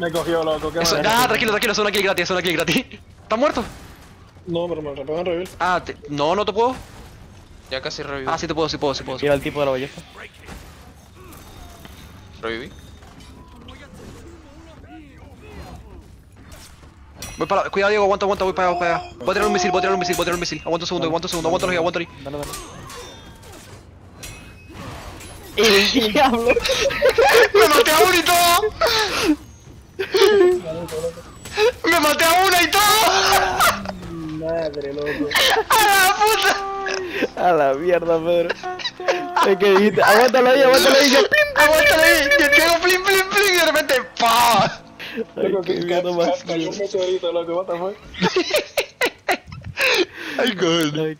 Me cogió, loco, qué Eso, ah, tranquilo, tranquilo, es una kill gratis, es una kill gratis. ¿Estás muerto? No, pero me pueden revivir. Ah, te- no, no te puedo. Ya casi reviví. Ah, sí te puedo, sí puedo, sí puedo. sí Mira el tipo de la belleza. Reviví. Voy para Cuidado, Diego, aguanta, aguanta, voy para allá, voy para allá. Voy a tirar un misil, voy a tirar un misil, voy a tirar un misil. Aguanta un segundo, aguanta un segundo, aguanta ahí, aguanta ahí. Dale, dale. El diablo. ¡Me maté a uno y todo! ¡Me maté a una y todo! Madre, loco. ¡A la puta! A la mierda, Pedro. Es que dijiste, aguántalo ahí, aguántalo ahí. ¡Aguántale ahí! ¡Que tengo plim, plim, plim! Y de repente, ¡pa! Loco, qué que mierda más cayó un meteorito, loco, what the fuck. ¡Ay, God! Ay, qué